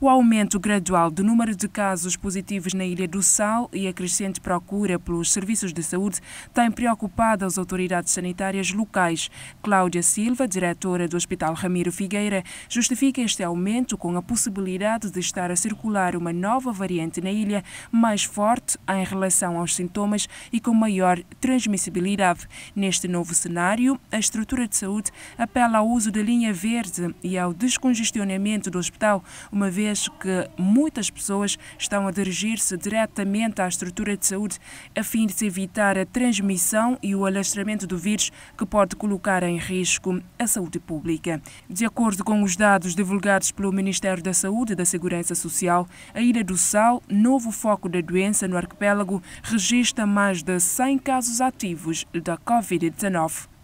O aumento gradual do número de casos positivos na Ilha do Sal e a crescente procura pelos serviços de saúde têm preocupado as autoridades sanitárias locais. Cláudia Silva, diretora do Hospital Ramiro Figueira, justifica este aumento com a possibilidade de estar a circular uma nova variante na ilha, mais forte em relação aos sintomas e com maior transmissibilidade. Neste novo cenário, a estrutura de saúde apela ao uso da linha verde e ao descongestionamento do hospital, uma vez vez que muitas pessoas estão a dirigir-se diretamente à estrutura de saúde a fim de se evitar a transmissão e o alastramento do vírus que pode colocar em risco a saúde pública. De acordo com os dados divulgados pelo Ministério da Saúde e da Segurança Social, a Ilha do Sal, novo foco da doença no arquipélago, registra mais de 100 casos ativos da Covid-19.